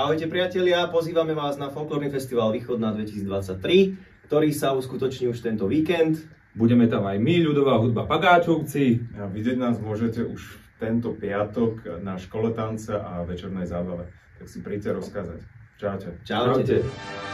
Ahojte priatelia, pozývame vás na Folklórny festival Východná 2023, ktorý sa uskutoční už tento víkend. Budeme tam aj my, ľudová hudba Pagáčovci. A vidieť nás môžete už tento piatok na škole tanca a večernej zábave. Tak si príďte rozkázať. Čaute. Čaute. Čaute.